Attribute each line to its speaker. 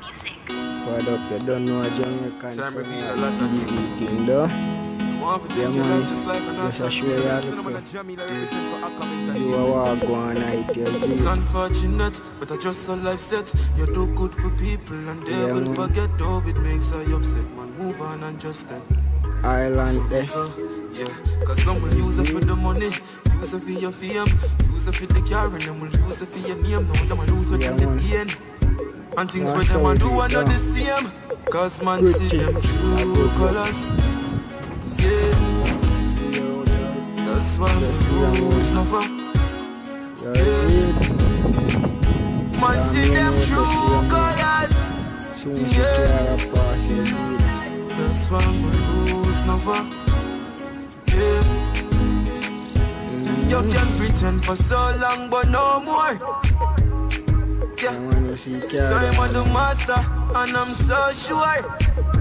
Speaker 1: Music.
Speaker 2: What up, you don't know a
Speaker 3: Time a lot of things. Want to just
Speaker 2: Yes, I sure you are
Speaker 3: You know, man,
Speaker 2: okay.
Speaker 3: a jammy like everything for a comment
Speaker 2: You a walk one night,
Speaker 3: It's unfortunate, but I just life set. You do good for people and they
Speaker 2: Yeah,
Speaker 3: will forget though it makes upset. Man, move on and just step.
Speaker 2: Island there.
Speaker 3: Yeah, cause some will use it for the money, use it for your fame, use it for the car, and them will use it for your name. Now them will lose with
Speaker 2: Yeah,
Speaker 3: pain. And things where them a do are not the same. Cause man
Speaker 2: Good
Speaker 3: see them true colors. Yeah, that's why lose.
Speaker 2: You see it?
Speaker 3: Man
Speaker 2: Yeah,
Speaker 3: see them true
Speaker 2: man.
Speaker 3: colors.
Speaker 2: Soon to Clara pass, you see it.
Speaker 3: That's why lose never. Yeah. You
Speaker 2: Mhm.
Speaker 3: can pretend for so long, but no more.
Speaker 2: You see
Speaker 3: So I'm on the master, and I'm so sure.